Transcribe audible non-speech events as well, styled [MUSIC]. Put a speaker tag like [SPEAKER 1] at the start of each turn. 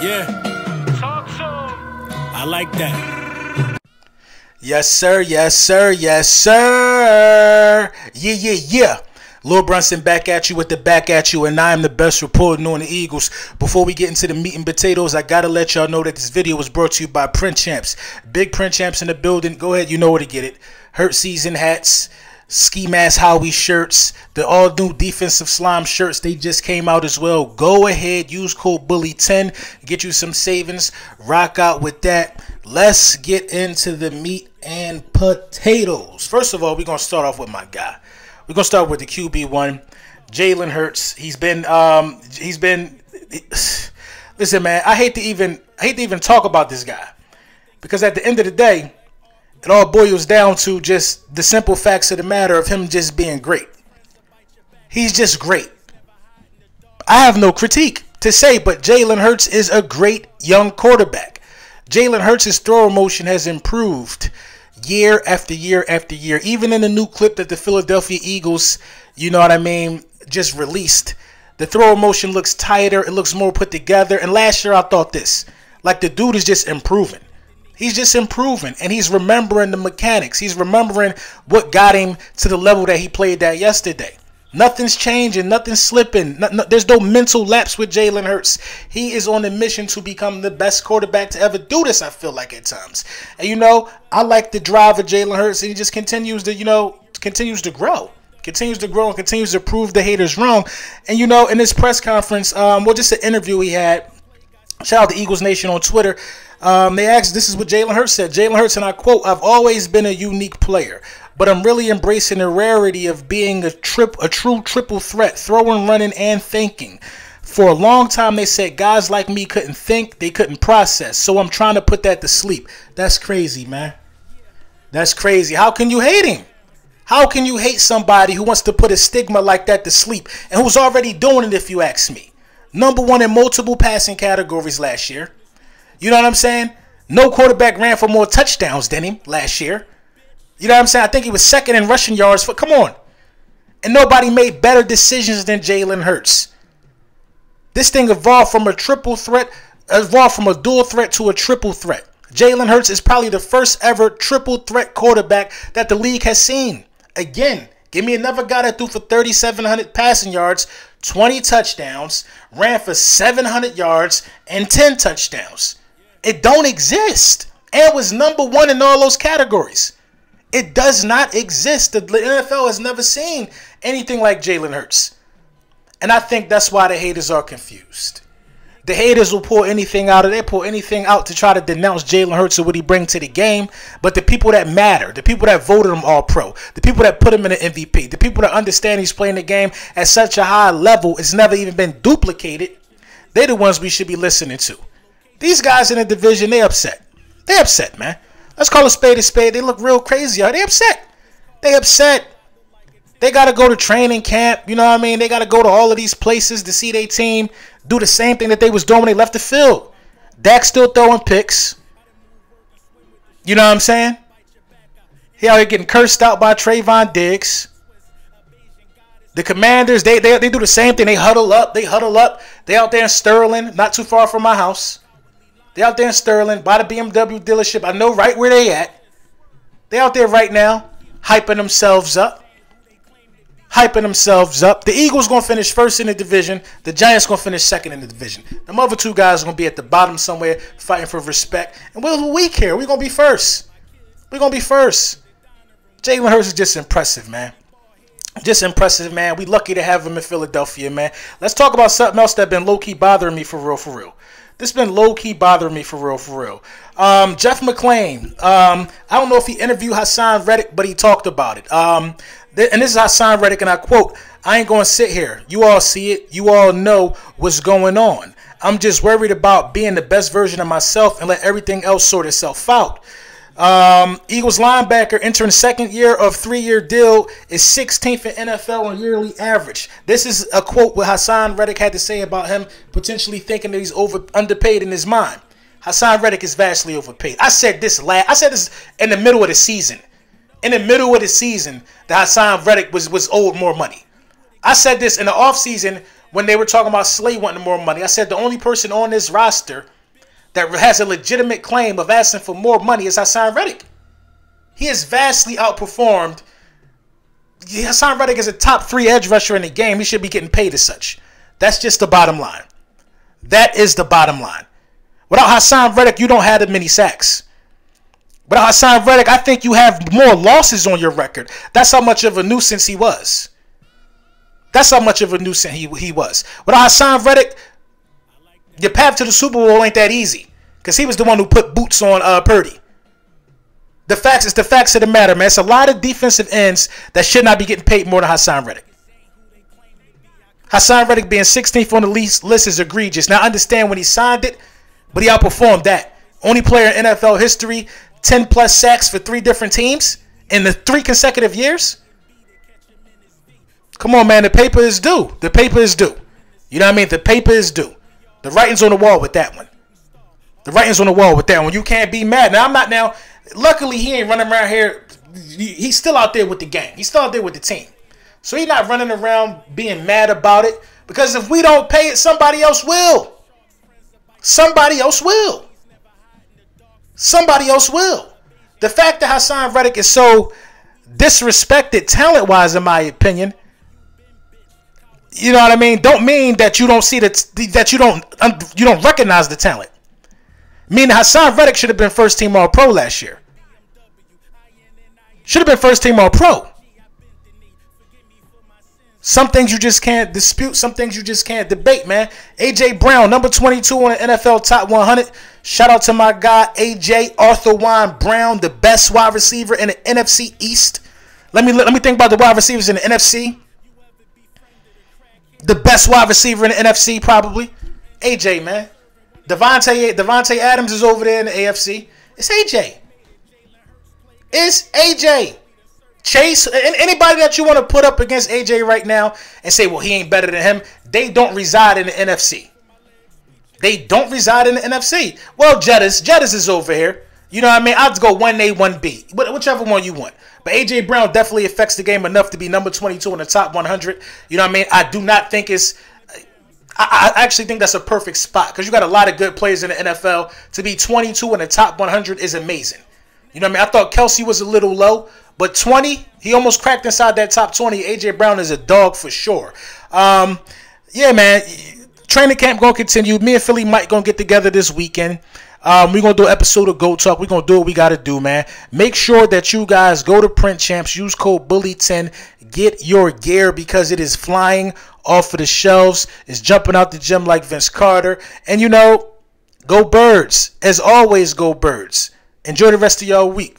[SPEAKER 1] Yeah. Talk soon. I like that.
[SPEAKER 2] Yes, sir. Yes, sir. Yes, sir. Yeah, yeah, yeah. Lord Brunson back at you with the back at you, and I am the best reporting on the Eagles. Before we get into the meat and potatoes, I gotta let y'all know that this video was brought to you by Print Champs. Big Print Champs in the building. Go ahead, you know where to get it. Hurt season hats, ski mask Howie shirts, the all new defensive slime shirts. They just came out as well. Go ahead, use code Bully10, get you some savings. Rock out with that. Let's get into the meat and potatoes. First of all, we're gonna start off with my guy. We're gonna start with the QB one, Jalen Hurts. He's been um he's been [SIGHS] listen, man. I hate to even I hate to even talk about this guy because at the end of the day, it all boils down to just the simple facts of the matter of him just being great. He's just great. I have no critique to say, but Jalen Hurts is a great young quarterback. Jalen Hurts' throw motion has improved year after year after year. Even in the new clip that the Philadelphia Eagles, you know what I mean, just released, the throw motion looks tighter, it looks more put together. And last year I thought this, like the dude is just improving. He's just improving and he's remembering the mechanics. He's remembering what got him to the level that he played at yesterday. Nothing's changing, nothing's slipping. No, no, there's no mental lapse with Jalen Hurts. He is on a mission to become the best quarterback to ever do this, I feel like at times. And you know, I like the drive of Jalen Hurts, and he just continues to, you know, continues to grow. Continues to grow and continues to prove the haters wrong. And you know, in this press conference, um, well, just an interview he had, shout out to Eagles Nation on Twitter. Um, they asked, this is what Jalen Hurts said. Jalen Hurts, and I quote, I've always been a unique player but I'm really embracing the rarity of being a trip a true triple threat, throwing, running, and thinking. For a long time they said guys like me couldn't think, they couldn't process. So I'm trying to put that to sleep. That's crazy, man. That's crazy. How can you hate him? How can you hate somebody who wants to put a stigma like that to sleep and who's already doing it if you ask me? Number one in multiple passing categories last year. You know what I'm saying? No quarterback ran for more touchdowns than him last year. You know what I'm saying? I think he was second in rushing yards. For come on, and nobody made better decisions than Jalen Hurts. This thing evolved from a triple threat, evolved from a dual threat to a triple threat. Jalen Hurts is probably the first ever triple threat quarterback that the league has seen. Again, give me another guy that threw for 3,700 passing yards, 20 touchdowns, ran for 700 yards, and 10 touchdowns. It don't exist. And was number one in all those categories. It does not exist. The NFL has never seen anything like Jalen Hurts. And I think that's why the haters are confused. The haters will pull anything out of they pull anything out to try to denounce Jalen Hurts and what he brings to the game. But the people that matter, the people that voted him all pro, the people that put him in the MVP, the people that understand he's playing the game at such a high level, it's never even been duplicated. They're the ones we should be listening to. These guys in the division, they upset. They upset, man. Let's call a spade a spade. They look real crazy. Are they upset? They upset. They got to go to training camp. You know what I mean? They got to go to all of these places to see their team do the same thing that they was doing when they left the field. Dak still throwing picks. You know what I'm saying? He out here getting cursed out by Trevon Diggs. The commanders, they, they, they do the same thing. They huddle up. They huddle up. They out there in Sterling, not too far from my house. They out there in Sterling, by the BMW dealership. I know right where they at. They out there right now, hyping themselves up. Hyping themselves up. The Eagles gonna finish first in the division. The Giants gonna finish second in the division. The other two guys are gonna be at the bottom somewhere, fighting for respect. And we're weak here. We're gonna be first. We're gonna be first. Jalen Hurts is just impressive, man. Just impressive, man. We lucky to have him in Philadelphia, man. Let's talk about something else that been low key bothering me for real, for real. This has been low key bothering me for real, for real. Um, Jeff McLane. Um, I don't know if he interviewed Haason Reddick, but he talked about it. Um, th- and this is Haason Reddick, and I quote: "I ain't gonna sit here. You all see it. You all know what's going on. I'm just worried about being the best version of myself and let everything else sort itself out." Um, Eagles linebacker entering second year of three-year deal is 16th in NFL on yearly average. This is a quote what Haason Reddick had to say about him potentially thinking that he's over underpaid in his mind. Haason Reddick is vastly overpaid. I said this last. I said this in the middle of the season. In the middle of the season, that Haason Reddick was was owed more money. I said this in the offseason when they were talking about Slay wanting more money. I said the only person on this roster that has a legitimate claim of asking for more money is Haason Reddick. He has vastly outperformed. Haason Reddick is a top three edge rusher in the game. He should be getting paid as such. That's just the bottom line. That is the bottom line. Without Haason Reddick, you don't have that many sacks. Without Haason Reddick, I think you have more losses on your record. That's how much of a nuisance he was. That's how much of a nuisance he, he was. Without Haason Reddick, your path to the Super Bowl ain't that easy. Because he was the one who put boots on uh, Purdy. The facts is the facts of the matter, man. It's a lot of defensive ends that should not be getting paid more than Haason Reddick. Haason Reddick being 16th on the list, list is egregious. Now, I understand when he signed it, but he outperformed that. Only player in NFL history, 10 plus sacks for three different teams in the three consecutive years. Come on, man. The paper is due. The paper is due. You know what I mean? The paper is due. The writing's on the wall with that one. The writing's on the wall with that one. You can't be mad. Now, I'm not now. Luckily, he ain't running around here. He's still out there with the gang. He's still out there with the team. So he's not running around being mad about it. Because if we don't pay it, somebody else will. Somebody else will. Somebody else will. The fact that Haason Reddick is so disrespected talent-wise, in my opinion, you know what I mean, don't mean that you don't see that that you don't you don't recognize the talent. Meaning Haason Reddick should have been first team All Pro last year. Should have been first team All Pro. Some things you just can't dispute. Some things you just can't debate, man. AJ Brown, number 22 on the NFL Top 100. Shout out to my guy AJ Arthur Juan Brown, the best wide receiver in the NFC East. Let me let me think about the wide receivers in the NFC. The best wide receiver in the NFC, probably. AJ, man. Davante Davante Adams is over there in the AFC. It's AJ. It's AJ. Chase, anybody that you want to put up against AJ right now and say, well, he ain't better than him, they don't reside in the NFC. They don't reside in the NFC. Well, Jettis, Jettis is over here. You know what I mean? I'd go 1A, 1B, whichever one you want. But AJ Brown definitely affects the game enough to be number 22 in the top 100. You know what I mean? I do not think it's. I, I actually think that's a perfect spot because you got a lot of good players in the NFL. To be 22 in the top 100 is amazing. You know what I mean? I thought Kelce was a little low, but 20, he almost cracked inside that top 20. AJ Brown is a dog for sure. Um, yeah, man. Training camp gonna continue. Me and Philly Mike gonna get together this weekend. Um, we're gonna do an episode of Go Talk. We're gonna do what we gotta do, man. Make sure that you guys go to Print Champs, use code Bully10, get your gear because it is flying off of the shelves. It's jumping out the gym like Vince Carter. And you know, go birds. As always, go birds. Enjoy the rest of your week.